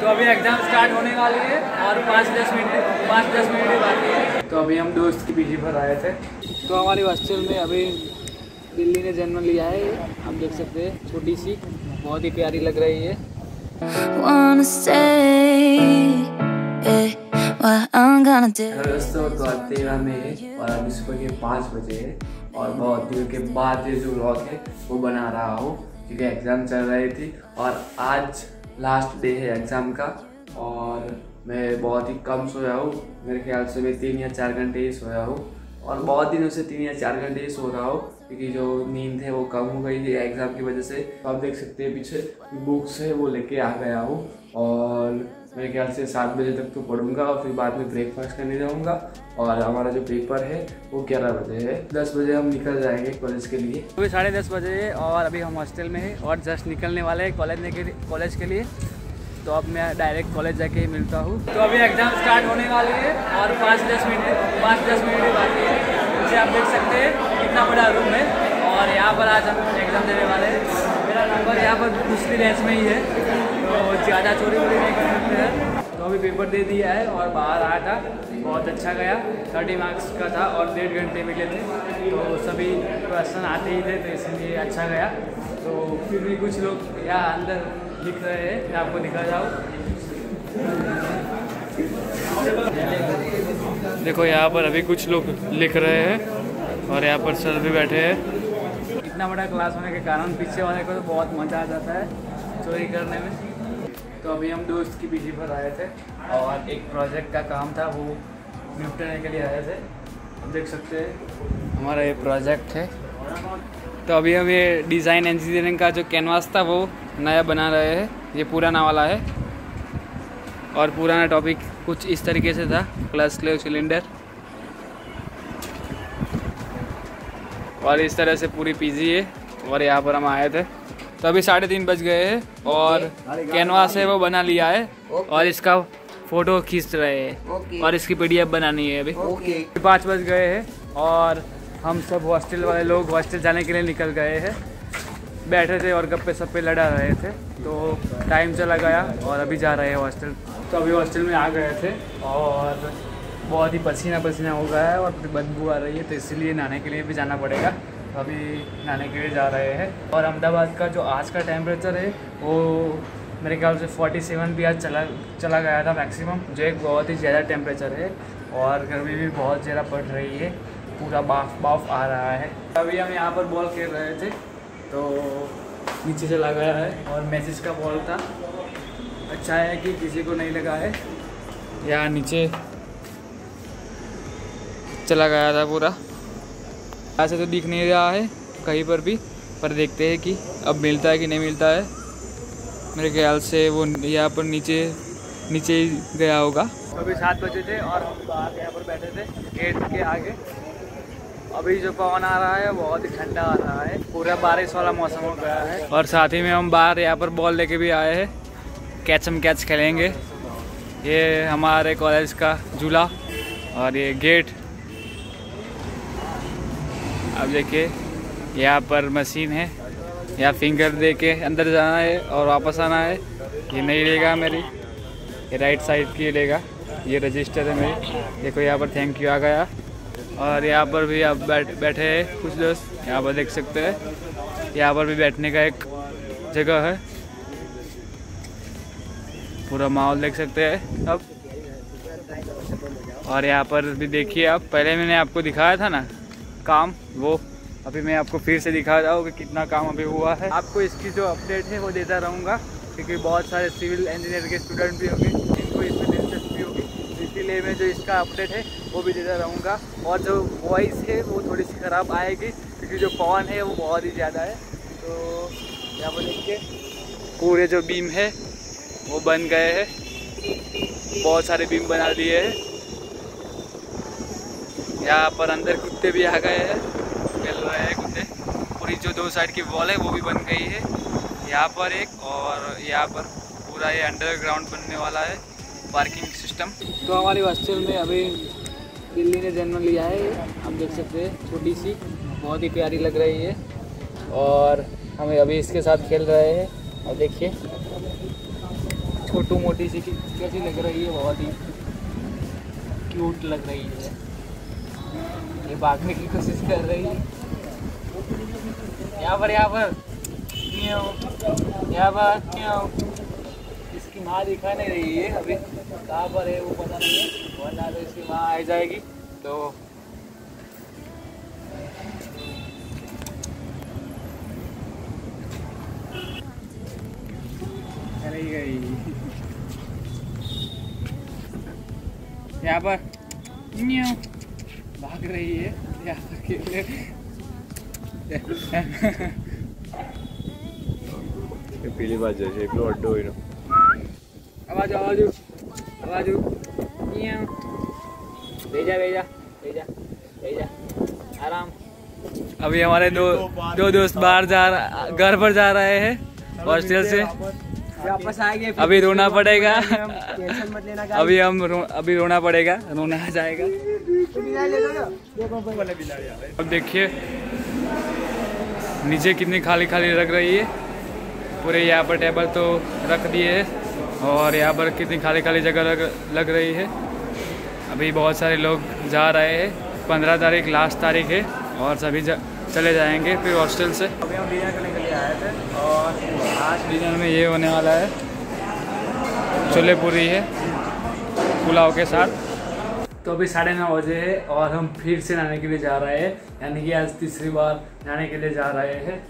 तो अभी exam start होने वाली है और पाँच दस मिनट पाँच दस मिनट ही बाकी है। तो अभी हम दोस्त की पीजी पर आए थे। तो हमारी हॉस्टल में अभी दिल्ली ने जन्म लिया है आप देख सकते हैं छोटी सी बहुत ही प्यारी लग रही है। Eh, दोस्तों तो आज तेरह में है और अभी सुबह के पाँच बजे है और बहुत दिन के बाद ये जो व्लॉग है वो बना रहा हूँ क्योंकि एग्ज़ाम चल रही थी और आज लास्ट डे है एग्ज़ाम का और मैं बहुत ही कम सोया हूँ। मेरे ख्याल से मैं तीन या चार घंटे ही सोया हूँ। और बहुत दिनों से तीन या चार घंटे ही सो रहा हूँ क्योंकि जो नींद है वो कम हो गई है एग्ज़ाम की वजह से। तो आप देख सकते हैं पीछे बुक्स है वो लेके आ गया हूँ और मेरे ख्याल से सात बजे तक तो पढ़ूँगा और फिर बाद में ब्रेकफास्ट करने जाऊँगा। और हमारा जो पेपर है, वो ग्यारह बजे है। दस बजे हम निकल जाएँगे कॉलेज के लिए। अभी साढ़े दस बजे है और अभी हम हॉस्टल में हैं और जस्ट निकलने वाले हैं कॉलेज के कॉलेज के लिए। तो अब मैं डायरेक्ट कॉलेज जाके ही मिलता हूँ। तो अभी एग्ज़ाम स्टार्ट होने वाली है और पाँच दस मिनट पाँच दस मिनट बाकी है। जैसे आप देख सकते हैं, कितना बड़ा रूम है। और यहाँ पर आज हम एग्ज़ाम देने वाले हैं। मेरा नंबर यहाँ पर दूसरी रेंज में ही है। तो ज़्यादा चोरी वोरी नहीं अभी पेपर दे दिया है और बाहर आया था। बहुत अच्छा गया। थर्टी मार्क्स का था और डेढ़ घंटे मिले थे। तो सभी क्वेश्चन आते ही थे तो इसलिए अच्छा गया। तो फिर भी कुछ लोग यहाँ अंदर लिख रहे हैं। मैं आपको दिखा जाऊँ देखो, यहाँ पर अभी कुछ लोग लिख रहे हैं और यहाँ पर सर भी बैठे हैं। इतना बड़ा क्लास होने के कारण पीछे वाले को तो बहुत मज़ा आ जाता है चोरी करने में। तो अभी हम दोस्त की पीछे पर आए थे और एक प्रोजेक्ट का काम था, वो निपटाने के लिए आए थे। आप देख सकते हैं, हमारा ये प्रोजेक्ट है। तो अभी हम ये डिज़ाइन इंजीनियरिंग का जो कैनवास था, वो नया बना रहे हैं। ये पुराना वाला है और पुराना टॉपिक कुछ इस तरीके से था। क्लच क्लेव सिलेंडर और इस तरह से पूरी पीजी है और यहाँ पर हम आए थे। तो अभी साढ़े तीन बज गए हैं और कैनवास है वो बना लिया है और इसका फ़ोटो खींच रहे हैं और इसकी पीडीएफ बनानी है अभी। पाँच बज गए हैं और हम सब हॉस्टल वाले लोग हॉस्टल जाने के लिए निकल गए हैं। बैठे थे और गप्पे सप्पे लड़ा रहे थे तो टाइम चला गया और अभी जा रहे हैं हॉस्टल। तो अभी हॉस्टल में आ गए थे और बहुत ही पसीना पसीना हो गया है और बदबू आ रही है तो इसीलिए नहाने के लिए भी जाना पड़ेगा। अभी नहाने के लिए जा रहे हैं। और अहमदाबाद का जो आज का टेम्परेचर है, वो मेरे ख्याल से 47 भी आज चला चला गया था मैक्सिमम जो एक बहुत ही ज़्यादा टेम्परेचर है और गर्मी भी बहुत ज़्यादा पड़ रही है। पूरा बाफ बाफ आ रहा है। अभी हम यहाँ पर बॉल खेल रहे थे तो नीचे चला गया है और मैसेज का बॉल था। अच्छा है कि किसी को नहीं लगा है। यहाँ नीचे चला गया था पूरा। ऐसे तो दिख नहीं रहा है कहीं पर भी, पर देखते हैं कि अब मिलता है कि नहीं मिलता है। मेरे ख्याल से वो यहाँ पर नीचे नीचे ही गया होगा। अभी सात बजे थे और बाहर यहाँ पर बैठे थे, गेट के आगे। अभी जो पवन आ रहा है, बहुत ही ठंडा आ रहा है। पूरा बारिश वाला मौसम हो गया है। और साथ ही में हम बाहर यहाँ पर बॉल लेके भी आए हैं। कैच हम कैच खेलेंगे। ये हमारे कॉलेज का झूला और ये गेट अब देखिए, यहाँ पर मशीन है। यहाँ फिंगर दे के अंदर जाना है और वापस आना है। ये नहीं लेगा मेरी। ये राइट साइड की लेगा। ये रजिस्टर है मेरी। देखो, यहाँ पर थैंक यू आ गया। और यहाँ पर भी आप बैठ बैठे हैं कुछ दोस्त। यहाँ पर देख सकते हैं। यहाँ पर भी बैठने का एक जगह है। पूरा माहौल देख सकते हैं अब और यहाँ पर भी देखिए आप। पहले मैंने आपको दिखाया था ना काम, वो अभी मैं आपको फिर से दिखा रहा हूँ कि कितना काम अभी हुआ है। आपको इसकी जो अपडेट है, वो देता रहूँगा, क्योंकि बहुत सारे सिविल इंजीनियर के स्टूडेंट भी होंगे, जिनको इसमें दिलचस्पी होगी। इसीलिए मैं जो इसका अपडेट है, वो भी देता रहूँगा। और जो वॉइस है, वो थोड़ी सी ख़राब आएगी, क्योंकि जो पवन है, वो बहुत ही ज़्यादा है। तो यहाँ पर देखिए, पूरे जो बीम है, वो बन गए हैं। बहुत सारे बीम बना दिए हैं। यहाँ पर अंदर कुत्ते भी आ गए हैं। खेल रहे हैं कुत्ते। पूरी जो दो साइड की वॉल है, वो भी बन गई है। यहाँ पर एक और यहाँ पर पूरा ये अंडरग्राउंड बनने वाला है पार्किंग सिस्टम तो हमारी हॉस्टल में अभी दिल्ली ने जन्म लिया है हम देख सकते हैं, छोटी सी, बहुत ही प्यारी लग रही है। और हम अभी इसके साथ खेल रहे हैं। और देखिए, छोटू मोटी सी कैसी लग रही है, बहुत ही क्यूट लग रही है। ये भागने की कोशिश कर रही है। यहाँ पर यहाँ पर। यहाँ पर, क्यों? इसकी माँ दिखा नहीं रही है अभी। कहाँ पर है वो पता नहीं है। वरना तो इसकी माँ आ जाएगी। तो यहाँ पर। भाग रही है यहाँ पर खेलने પેલી બાજુ છે એકલો અડ્ડો હોય आवाज आवाज आवाज न्याऊ। भेजा भेजा भेजा भेजा आराम अभी हमारे दो दो दोस्त बाहर जा रहा घर पर जा रहे हैं हॉस्टल से वापस आ गए अभी रोना पड़ेगा। टेंशन मत लेना अभी हम रो, अभी रोना पड़ेगा रोना आ जाएगा अब देखिए नीचे कितनी खाली खाली लग रही है। पूरे यहाँ पर टेबल तो रख दिए है और यहाँ पर कितनी खाली खाली जगह लग, लग रही है। अभी बहुत सारे लोग जा रहे हैं। पंद्रह तारीख लास्ट तारीख है और सभी जा, चले जाएँगे फिर हॉस्टल से। अभी हम डिनर करने के लिए आए थे। और आज डिनर में ये होने वाला है। छोले पूरी है, पुलाव के साथ। तो अभी साढ़े नौ बजे है और हम फिर से नहाने के लिए जा रहे हैं। यानी कि आज तीसरी बार नहाने के लिए जा रहे हैं।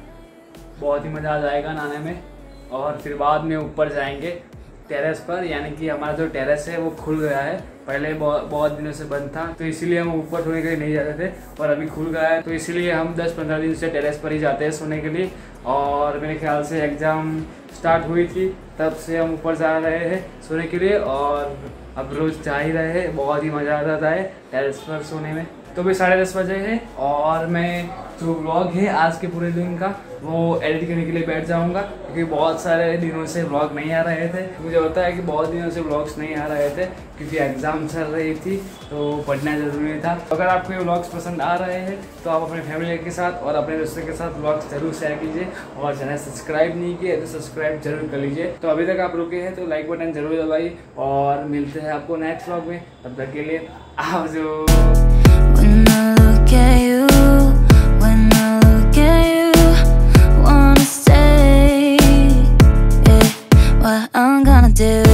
बहुत ही मज़ा आ जाएगा नहाने में और फिर बाद में ऊपर जाएँगे। टेरेस पर, यानी कि हमारा जो टेरेस है वो खुल गया है। पहले बहुत दिनों से बंद था तो इसीलिए हम ऊपर सोने के लिए नहीं जाते थे, और अभी खुल गया है तो इसीलिए हम 10-15 दिन से टेरेस पर ही जाते हैं सोने के लिए। और मेरे ख्याल से एग्ज़ाम स्टार्ट हुई थी, तब से हम ऊपर जा रहे हैं सोने के लिए, और अब रोज़ जा ही रहे हैं, बहुत ही मज़ा आ जाता है टेरेस पर सोने में। तो भी साढ़े दस बजे है, और मैं जो व्लॉग है आज के पूरे दिन का वो एडिट करने के लिए बैठ जाऊँगा, क्योंकि बहुत सारे दिनों से ब्लॉग नहीं आ रहे थे। मुझे होता है कि बहुत दिनों से ब्लॉग्स नहीं आ रहे थे, क्योंकि एग्ज़ाम चल रही थी तो पढ़ना ज़रूरी था। अगर आपको ये व्लॉग्स पसंद आ रहे हैं तो आप अपने फैमिली के साथ और अपने दोस्तों के साथ ब्लॉग्स ज़रूर शेयर कीजिए और चैनल सब्सक्राइब नहीं किए तो सब्सक्राइब ज़रूर कर लीजिए। तो अभी तक आप रुके हैं तो लाइक बटन ज़रूर दबाइए और मिलते हैं आपको नेक्स्ट ब्लॉग में। तब तक के लिए आप do.